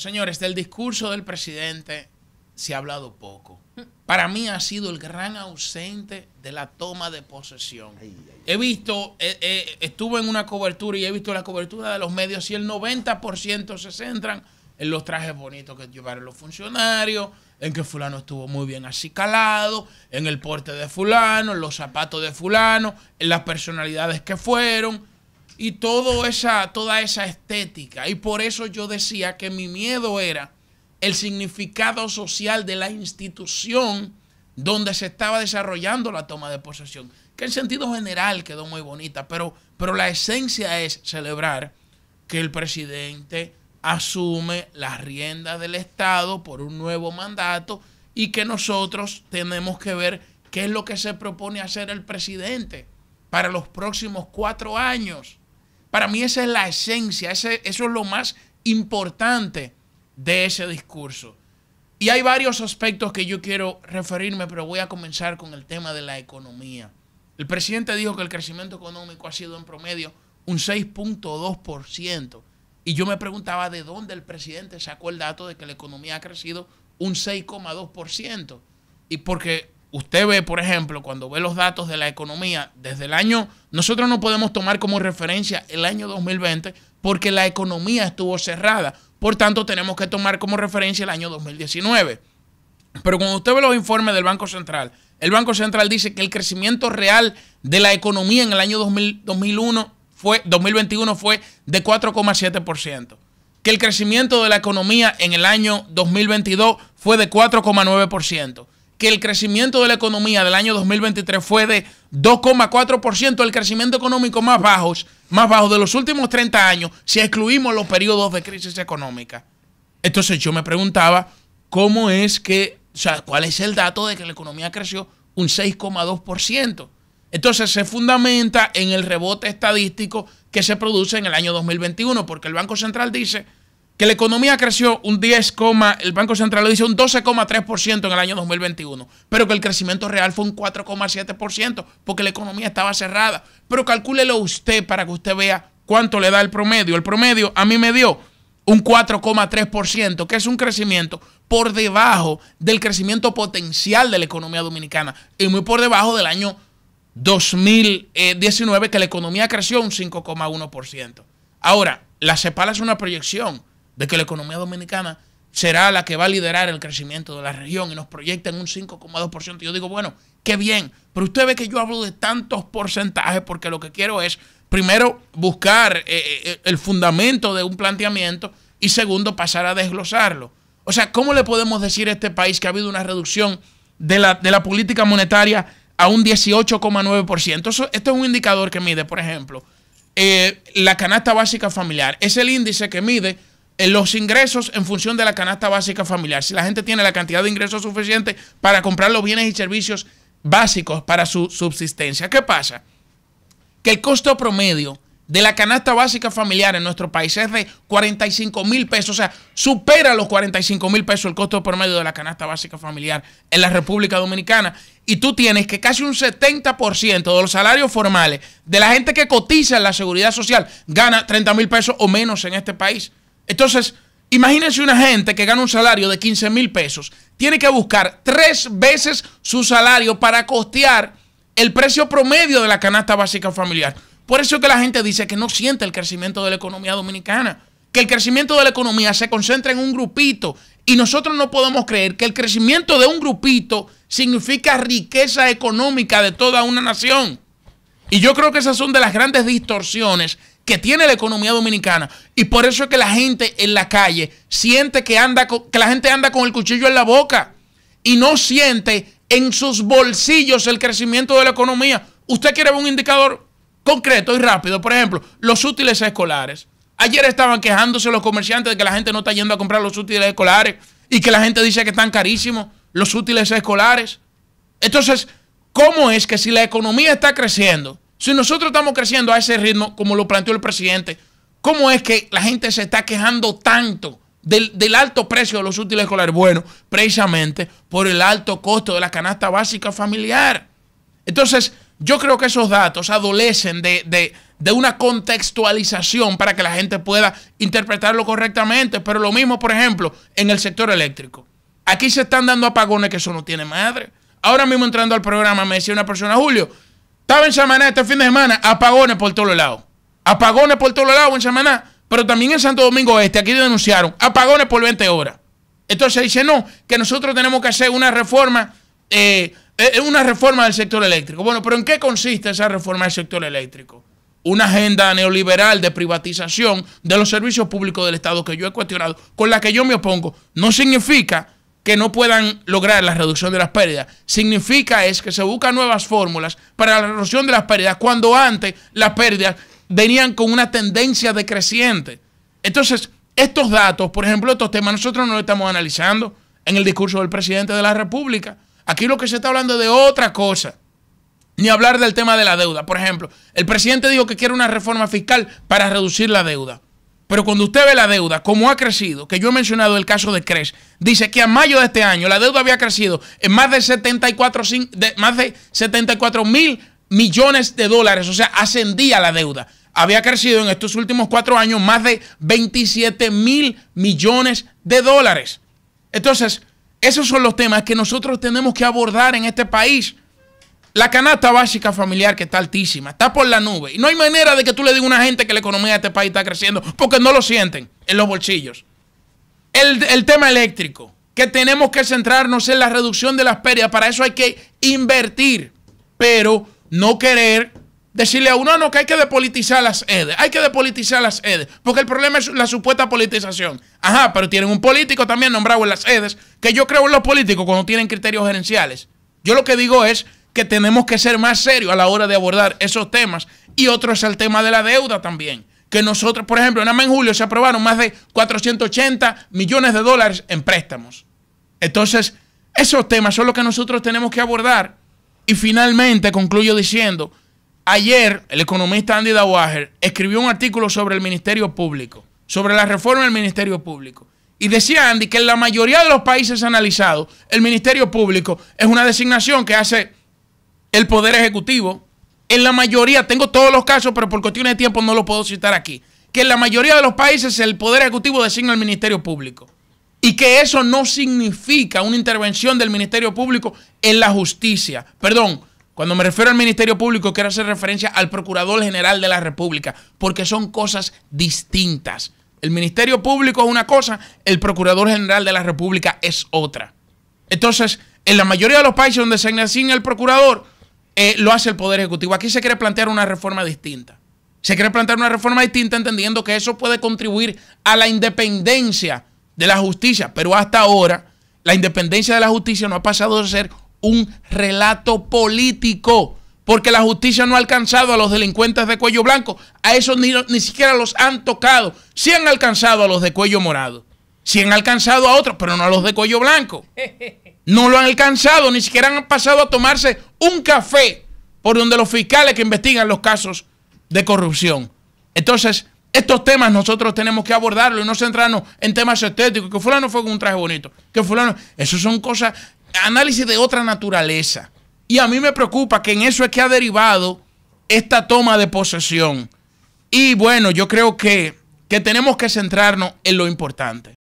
Señores, del discurso del presidente se ha hablado poco. Para mí ha sido el gran ausente de la toma de posesión. He visto, eh, eh, estuve en una cobertura y he visto la cobertura de los medios y el 90% se centran en los trajes bonitos que llevaron los funcionarios, en que fulano estuvo muy bien acicalado, en el porte de fulano, en los zapatos de fulano, en las personalidades que fueron y todo esa, toda esa estética. Y por eso yo decía que mi miedo era el significado social de la institución donde se estaba desarrollando la toma de posesión, que en sentido general quedó muy bonita, pero, pero la esencia es celebrar que el presidente asume las riendas del Estado por un nuevo mandato y que nosotros tenemos que ver qué es lo que se propone hacer el presidente para los próximos cuatro años. Para mí esa es la esencia, ese, eso es lo más importante de ese discurso. Y hay varios aspectos que yo quiero referirme, pero voy a comenzar con el tema de la economía. El presidente dijo que el crecimiento económico ha sido en promedio un 6.2%. Y yo me preguntaba de dónde el presidente sacó el dato de que la economía ha crecido un 6,2%. Y porque usted ve, por ejemplo, cuando ve los datos de la economía desde el año, nosotros no podemos tomar como referencia el año 2020 porque la economía estuvo cerrada. Por tanto, tenemos que tomar como referencia el año 2019. Pero cuando usted ve los informes del Banco Central, el Banco Central dice que el crecimiento real de la economía en el año 2001 fue, 2021 fue de 4,7%. Que el crecimiento de la economía en el año 2022 fue de 4,9% que el crecimiento de la economía del año 2023 fue de 2,4%, el crecimiento económico más bajo, más bajo de los últimos 30 años, si excluimos los periodos de crisis económica. Entonces yo me preguntaba, ¿cómo es que, o sea, cuál es el dato de que la economía creció un 6,2%? Entonces se fundamenta en el rebote estadístico que se produce en el año 2021, porque el Banco Central dice que la economía creció un 10, el Banco Central lo dice un 12,3% en el año 2021, pero que el crecimiento real fue un 4,7% porque la economía estaba cerrada. Pero calcúlelo usted para que usted vea cuánto le da el promedio. El promedio a mí me dio un 4,3%, que es un crecimiento por debajo del crecimiento potencial de la economía dominicana y muy por debajo del año 2019 que la economía creció un 5,1%. Ahora, la CEPAL es una proyección de que la economía dominicana será la que va a liderar el crecimiento de la región y nos proyecta en un 5,2%. Yo digo, bueno, qué bien, pero usted ve que yo hablo de tantos porcentajes porque lo que quiero es, primero, buscar eh, eh, el fundamento de un planteamiento y segundo, pasar a desglosarlo. O sea, ¿cómo le podemos decir a este país que ha habido una reducción de la, de la política monetaria a un 18,9%? Esto es un indicador que mide, por ejemplo, eh, la canasta básica familiar. Es el índice que mide los ingresos en función de la canasta básica familiar. Si la gente tiene la cantidad de ingresos suficiente para comprar los bienes y servicios básicos para su subsistencia. ¿Qué pasa? Que el costo promedio de la canasta básica familiar en nuestro país es de 45 mil pesos, o sea, supera los 45 mil pesos el costo promedio de la canasta básica familiar en la República Dominicana. Y tú tienes que casi un 70% de los salarios formales de la gente que cotiza en la seguridad social gana 30 mil pesos o menos en este país. Entonces, imagínense una gente que gana un salario de 15 mil pesos, tiene que buscar tres veces su salario para costear el precio promedio de la canasta básica familiar. Por eso es que la gente dice que no siente el crecimiento de la economía dominicana, que el crecimiento de la economía se concentra en un grupito y nosotros no podemos creer que el crecimiento de un grupito significa riqueza económica de toda una nación. Y yo creo que esas son de las grandes distorsiones que tiene la economía dominicana. Y por eso es que la gente en la calle siente que, anda que la gente anda con el cuchillo en la boca y no siente en sus bolsillos el crecimiento de la economía. Usted quiere ver un indicador concreto y rápido. Por ejemplo, los útiles escolares. Ayer estaban quejándose los comerciantes de que la gente no está yendo a comprar los útiles escolares y que la gente dice que están carísimos los útiles escolares. Entonces, ¿cómo es que si la economía está creciendo, si nosotros estamos creciendo a ese ritmo, como lo planteó el presidente, ¿cómo es que la gente se está quejando tanto del, alto precio de los útiles escolares? Bueno, precisamente por el alto costo de la canasta básica familiar. Entonces, yo creo que esos datos adolecen de, de, una contextualización para que la gente pueda interpretarlo correctamente. Pero lo mismo, por ejemplo, en el sector eléctrico. Aquí se están dando apagones que eso no tiene madre. Ahora mismo entrando al programa me decía una persona, Julio, estaba en Samaná este fin de semana, apagones por todos lados. Apagones por todos lados en Samaná, pero también en Santo Domingo Este, aquí denunciaron, apagones por 20 horas. Entonces dice, no, que nosotros tenemos que hacer una reforma eh, es una reforma del sector eléctrico. Bueno, pero ¿en qué consiste esa reforma del sector eléctrico? Una agenda neoliberal de privatización de los servicios públicos del Estado que yo he cuestionado, con la que yo me opongo, no significa que no puedan lograr la reducción de las pérdidas. Significa es que se buscan nuevas fórmulas para la reducción de las pérdidas cuando antes las pérdidas venían con una tendencia decreciente. Entonces, estos datos, por ejemplo, estos temas, nosotros no los estamos analizando en el discurso del presidente de la República. Aquí lo que se está hablando de otra cosa. Ni hablar del tema de la deuda. Por ejemplo, el presidente dijo que quiere una reforma fiscal para reducir la deuda. Pero cuando usted ve la deuda, como ha crecido, que yo he mencionado el caso de CRES, dice que a mayo de este año la deuda había crecido en más de 74, de, más de 74 mil millones de dólares, o sea, ascendía la deuda. Había crecido en estos últimos cuatro años más de 27 mil millones de dólares. Entonces, esos son los temas que nosotros tenemos que abordar en este país. La canasta básica familiar que está altísima, está por la nube. Y no hay manera de que tú le digas a una gente que la economía de este país está creciendo, porque no lo sienten en los bolsillos. El, el tema eléctrico, que tenemos que centrarnos en la reducción de las pérdidas. Para eso hay que invertir, pero no querer decirle a uno, no, que hay que depolitizar las EDES, hay que depolitizar las EDES, porque el problema es la supuesta politización. Ajá, pero tienen un político también nombrado en las EDES, que yo creo en los políticos cuando tienen criterios gerenciales. Yo lo que digo es que tenemos que ser más serios a la hora de abordar esos temas. Y otro es el tema de la deuda también. Que nosotros, por ejemplo, nada más en julio se aprobaron más de 480 millones de dólares en préstamos. Entonces, esos temas son los que nosotros tenemos que abordar. Y finalmente concluyo diciendo Ayer, el economista Andy Dawager escribió un artículo sobre el Ministerio Público, sobre la reforma del Ministerio Público. Y decía Andy que en la mayoría de los países analizados, el Ministerio Público es una designación que hace el Poder Ejecutivo. En la mayoría, tengo todos los casos, pero por cuestiones de tiempo no lo puedo citar aquí. Que en la mayoría de los países el Poder Ejecutivo designa al Ministerio Público. Y que eso no significa una intervención del Ministerio Público en la justicia. Perdón, cuando me refiero al Ministerio Público, quiero hacer referencia al Procurador General de la República, porque son cosas distintas. El Ministerio Público es una cosa, el Procurador General de la República es otra. Entonces, en la mayoría de los países donde se asigna el procurador, eh, lo hace el Poder Ejecutivo. Aquí se quiere plantear una reforma distinta. Se quiere plantear una reforma distinta entendiendo que eso puede contribuir a la independencia de la justicia, pero hasta ahora la independencia de la justicia no ha pasado de ser un relato político, porque la justicia no ha alcanzado a los delincuentes de cuello blanco, a esos ni, ni siquiera los han tocado, sí han alcanzado a los de cuello morado, sí han alcanzado a otros, pero no a los de cuello blanco. No lo han alcanzado, ni siquiera han pasado a tomarse un café por donde los fiscales que investigan los casos de corrupción. Entonces, estos temas nosotros tenemos que abordarlos y no centrarnos en temas estéticos, que fulano fue con un traje bonito, que fulano, eso son cosas análisis de otra naturaleza. Y a mí me preocupa que en eso es que ha derivado esta toma de posesión. Y bueno, yo creo que, que tenemos que centrarnos en lo importante.